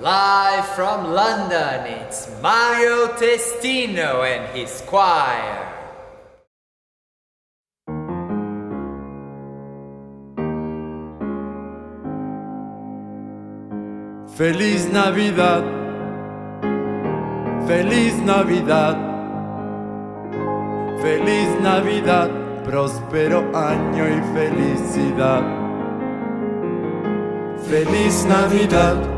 Live from London, it's Mario Testino and his choir. Feliz Navidad, feliz Navidad, feliz Navidad, próspero año y felicidad. Feliz Navidad,